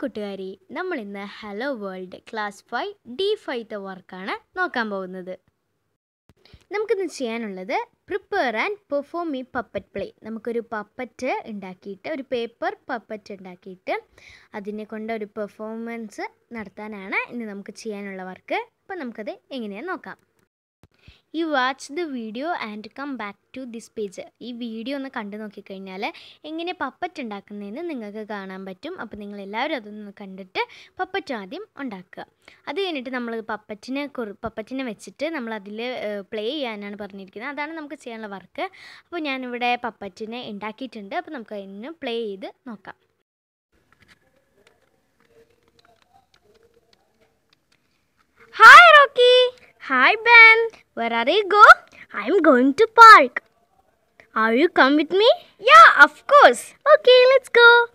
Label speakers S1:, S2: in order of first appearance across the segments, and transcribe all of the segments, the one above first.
S1: കൂട്ടുകാരി നമ്മൾ ഇന്ന് hello world class five D ഫൈവത്തെ വർക്കാണ് നോക്കാൻ പോകുന്നത്. നമുക്കിന്ന് ചെയ്യാനുള്ളത് പ്രിപ്പയർ ആൻഡ് പെർഫോം ഈ പപ്പറ്റ് പ്ലേ നമുക്കൊരു പപ്പറ്റ് ഉണ്ടാക്കിയിട്ട് ഒരു പേപ്പർ പപ്പറ്റ് ഉണ്ടാക്കിയിട്ട് അതിനെ കൊണ്ട് ഒരു പെർഫോമൻസ് നടത്താനാണ് ഇന്ന് നമുക്ക് ചെയ്യാനുള്ള വർക്ക് അപ്പോൾ നമുക്കത് എങ്ങനെയാണെന്ന് നോക്കാം. You watch the video and come back to this page ഈ വീഡിയോ ഒന്ന് കണ്ടു നോക്കിക്കഴിഞ്ഞാൽ എങ്ങനെ പപ്പറ്റ് ഉണ്ടാക്കുന്നതെന്ന് നിങ്ങൾക്ക് കാണാൻ പറ്റും. അപ്പോൾ നിങ്ങൾ എല്ലാവരും അതൊന്ന് കണ്ടിട്ട് പപ്പറ്റ് ആദ്യം ഉണ്ടാക്കുക. അത് കഴിഞ്ഞിട്ട് നമ്മൾ പപ്പറ്റിനെ കുറി പപ്പറ്റിനെ വെച്ചിട്ട് നമ്മൾ അതിൽ പ്ലേ ചെയ്യാനാണ് പറഞ്ഞിരിക്കുന്നത്. അതാണ് നമുക്ക് ചെയ്യാനുള്ള വർക്ക് അപ്പോൾ ഞാനിവിടെ പപ്പറ്റിനെ ഉണ്ടാക്കിയിട്ടുണ്ട്. അപ്പോൾ നമുക്ക് അതിന് പ്ലേ ചെയ്ത് നോക്കാം. Hi Rocky hi Ben. Where are you go? I'm going to park. Are you come with me? Yeah, of course. Okay, let's go.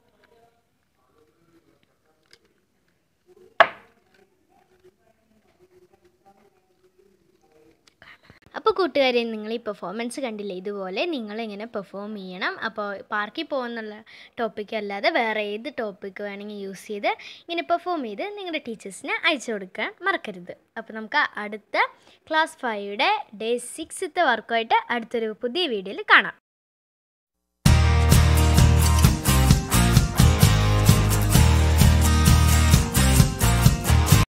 S1: കൂട്ടുകാരെ നിങ്ങൾ ഈ പെർഫോമൻസ് കണ്ടില്ലേ? ഇതുപോലെ നിങ്ങൾ എങ്ങനെ പെർഫോം ചെയ്യണം. അപ്പോൾ പാർക്കിൽ പോകുന്നുള്ള ടോപ്പിക് അല്ലാതെ വേറെ ഏത് ടോപ്പിക്ക് വേണമെങ്കിൽ യൂസ് ചെയ്ത് ഇങ്ങനെ പെർഫോം ചെയ്ത് നിങ്ങളുടെ ടീച്ചേഴ്സിന് അയച്ചു കൊടുക്കാൻ മറക്കരുത്. അപ്പോൾ നമുക്ക് അടുത്ത ക്ലാസ് ഫൈവയുടെ ഡേ സിക്സ് വർക്കുമായിട്ട് അടുത്തൊരു പുതിയ വീഡിയോയിൽ കാണാം.